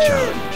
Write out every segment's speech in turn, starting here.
John.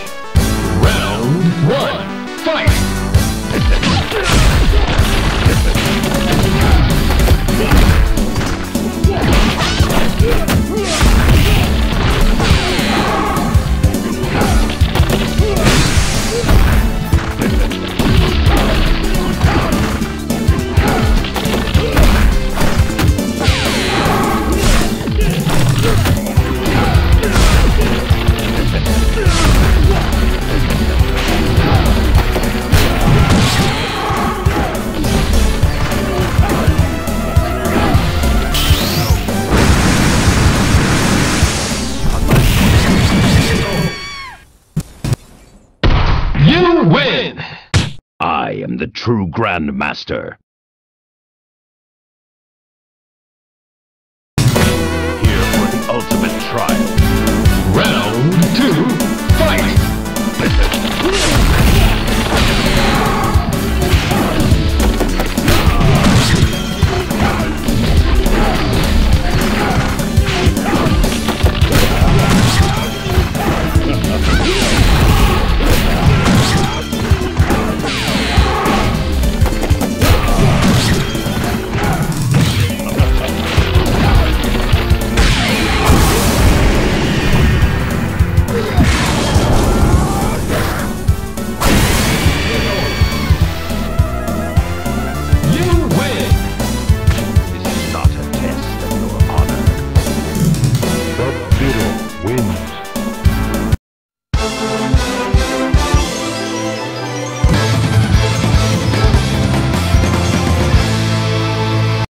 win! I am the true Grandmaster.